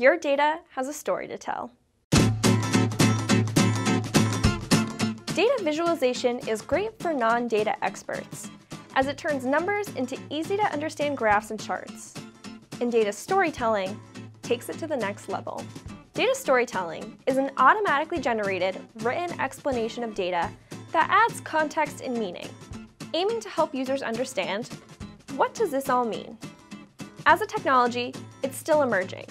Your data has a story to tell. Data visualization is great for non-data experts, as it turns numbers into easy-to-understand graphs and charts. And data storytelling takes it to the next level. Data storytelling is an automatically generated, written explanation of data that adds context and meaning, aiming to help users understand, what does this all mean? As a technology, it's still emerging,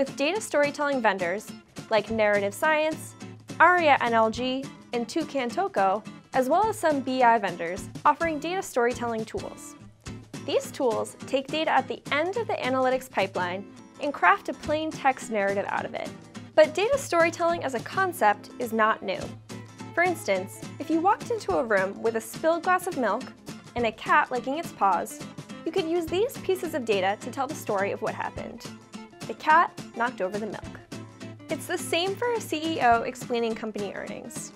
with data storytelling vendors like Narrative Science, Arria NLG, and Toucan Toco, as well as some BI vendors offering data storytelling tools. These tools take data at the end of the analytics pipeline and craft a plain text narrative out of it. But data storytelling as a concept is not new. For instance, if you walked into a room with a spilled glass of milk and a cat licking its paws, you could use these pieces of data to tell the story of what happened. The cat knocked over the milk. It's the same for a CEO explaining company earnings.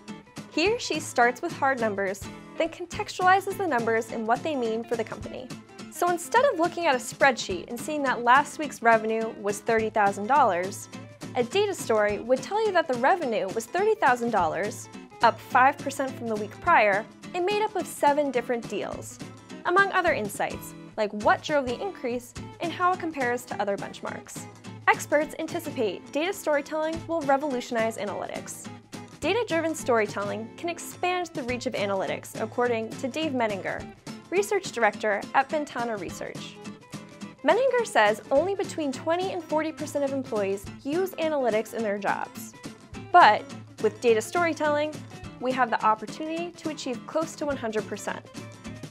He or she starts with hard numbers, then contextualizes the numbers and what they mean for the company. So instead of looking at a spreadsheet and seeing that last week's revenue was $30,000, a data story would tell you that the revenue was $30,000, up 5% from the week prior, and made up of seven different deals, among other insights, like what drove the increase and how it compares to other benchmarks. Experts anticipate data storytelling will revolutionize analytics. Data-driven storytelling can expand the reach of analytics, according to Dave Menninger, Research Director at Ventana Research. Menninger says only between 20 and 40% of employees use analytics in their jobs. But with data storytelling, we have the opportunity to achieve close to 100%.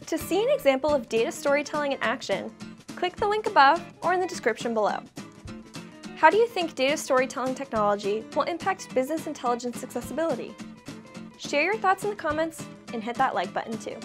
To see an example of data storytelling in action, click the link above or in the description below. How do you think data storytelling technology will impact business intelligence accessibility? Share your thoughts in the comments and hit that like button too.